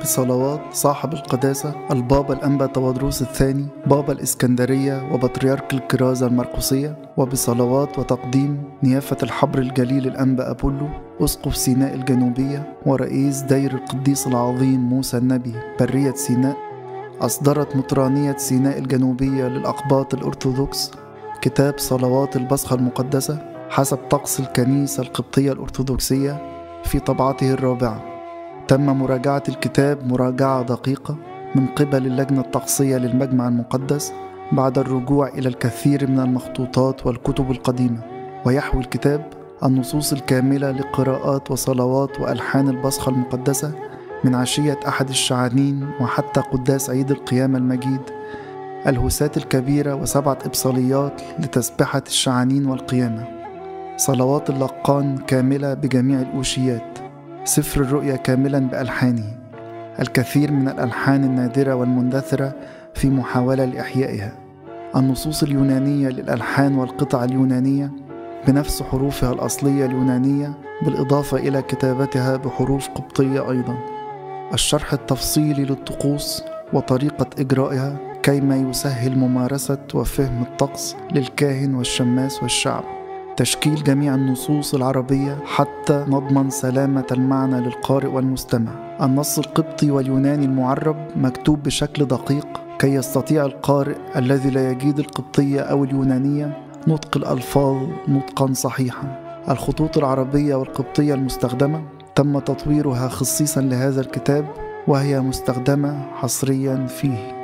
بصلوات صاحب القداسة البابا الأنبا تودروس الثاني بابا الإسكندرية وبطريرك الكرازة المرقسية وبصلوات وتقديم نيافة الحبر الجليل الأنبا أبولو أسقف سيناء الجنوبية ورئيس دير القديس العظيم موسى النبي برية سيناء أصدرت مطرانية سيناء الجنوبية للأقباط الأرثوذكس كتاب صلوات البصخة المقدسة حسب طقس الكنيسة القبطية الأرثوذكسية في طبعته الرابعة. تم مراجعة الكتاب مراجعة دقيقة من قبل اللجنة الطقسية للمجمع المقدس بعد الرجوع إلى الكثير من المخطوطات والكتب القديمة ويحوي الكتاب النصوص الكاملة لقراءات وصلوات وألحان البصخة المقدسة من عشية أحد الشعانين وحتى قداس عيد القيامة المجيد الهسات الكبيرة وسبعة إبصاليات لتسبحة الشعانين والقيامة صلوات اللقان كاملة بجميع الأوشيات. سفر الرؤيا كاملا بألحانه الكثير من الألحان النادرة والمندثرة في محاولة لإحيائها. النصوص اليونانية للألحان والقطع اليونانية بنفس حروفها الأصلية اليونانية بالإضافة إلى كتابتها بحروف قبطية أيضا. الشرح التفصيلي للطقوس وطريقة إجرائها كيما يسهل ممارسة وفهم الطقس للكاهن والشماس والشعب تشكيل جميع النصوص العربية حتى نضمن سلامة المعنى للقارئ والمستمع. النص القبطي واليوناني المعرب مكتوب بشكل دقيق كي يستطيع القارئ الذي لا يجيد القبطية أو اليونانية نطق الألفاظ نطقا صحيحا. الخطوط العربية والقبطية المستخدمة تم تطويرها خصيصا لهذا الكتاب وهي مستخدمة حصريا فيه.